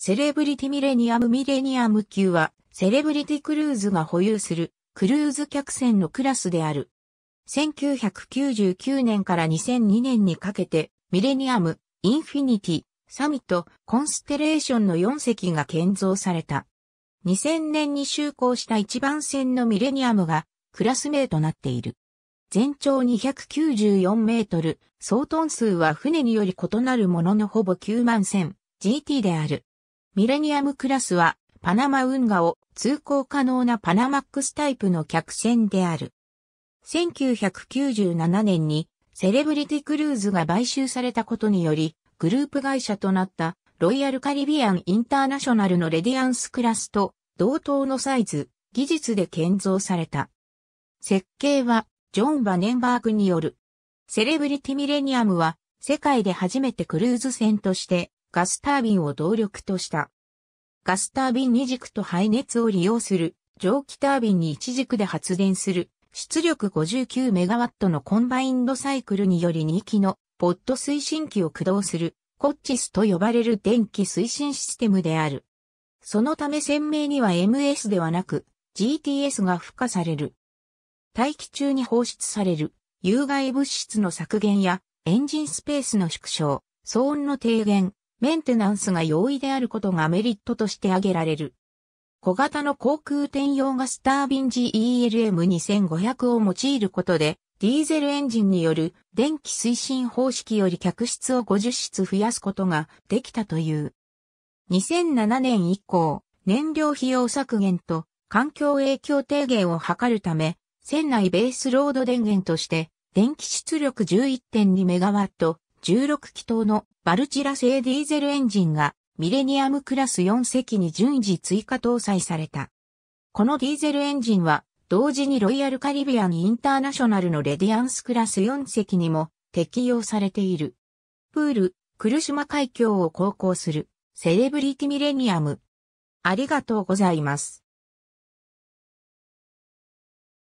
セレブリティミレニアムミレニアム級は、セレブリティクルーズが保有するクルーズ客船のクラスである。1999年から2002年にかけて、ミレニアム、インフィニティ、サミット、コンステレーションの4隻が建造された。2000年に就航した一番船のミレニアムがクラス名となっている。全長294メートル、総トン数は船により異なるもののほぼ9万1000 GT である。ミレニアムクラスはパナマ運河を通行可能なパナマックスタイプの客船である。1997年にセレブリティクルーズが買収されたことにより、グループ会社となったロイヤルカリビアンインターナショナルのレディアンスクラスと同等のサイズ、技術で建造された。設計はジョン・バネンバーグによる。セレブリティミレニアムは世界で初めてクルーズ船としてガスタービンを動力とした。ガスタービン2軸と排熱を利用する蒸気タービンに1軸で発電する出力59メガワットのコンバインドサイクルにより2機のポット推進機を駆動するコッチスと呼ばれる電気推進システムである。そのため鮮明には MS ではなく GTS が付加される。大気中に放出される有害物質の削減やエンジンスペースの縮小、騒音の低減、メンテナンスが容易であることがメリットとして挙げられる。小型の航空転用ガスタービン GELM2500 を用いることで、ディーゼルエンジンによる電気推進方式より客室を50室増やすことができたという。2007年以降、燃料費用削減と環境影響低減を図るため、船内ベースロード電源として、電気出力11.2メガワット、16気筒のバルチラ製ディーゼルエンジンがミレニアムクラス4隻に順次追加搭載された。このディーゼルエンジンは同時にロイヤルカリビアンインターナショナルのレディアンスクラス4隻にも適用されている。プール、クルシマ海峡を航行するセレブリティミレニアム。ありがとうございます。